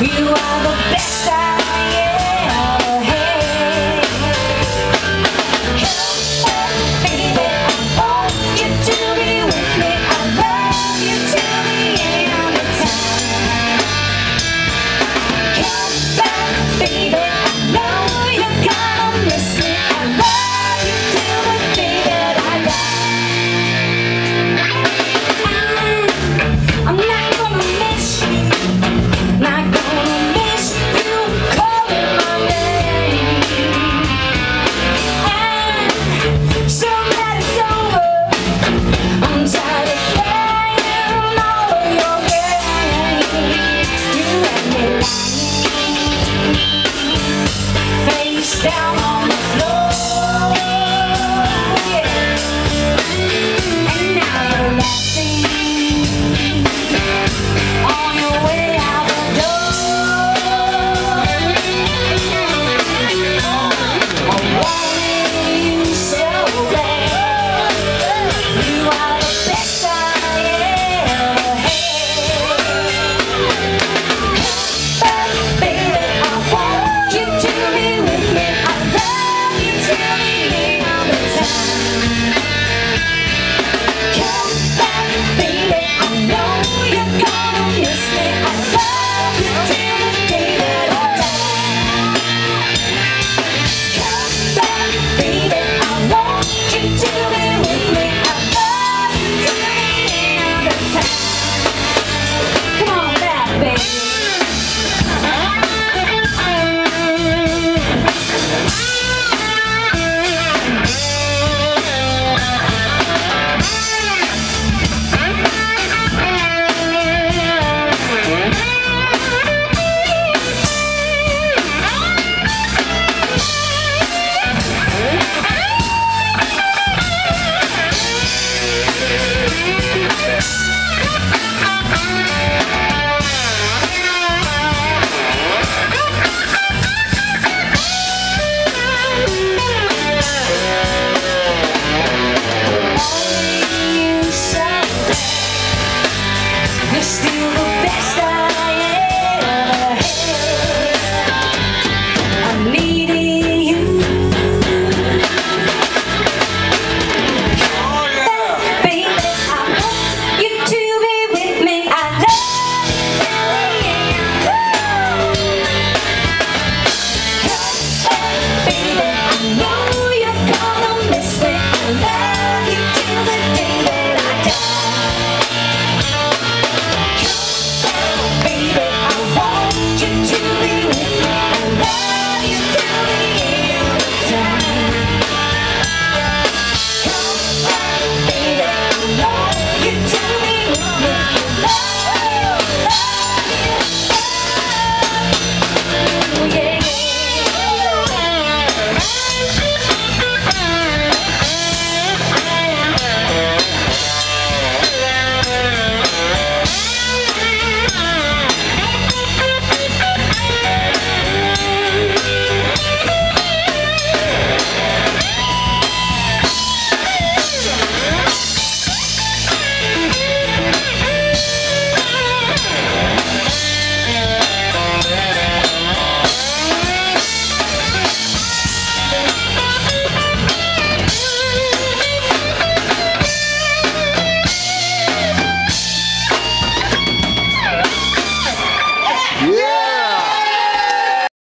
You are the best I